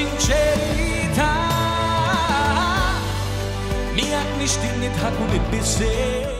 sinċerità Miak nishtin nitħaku li bizzej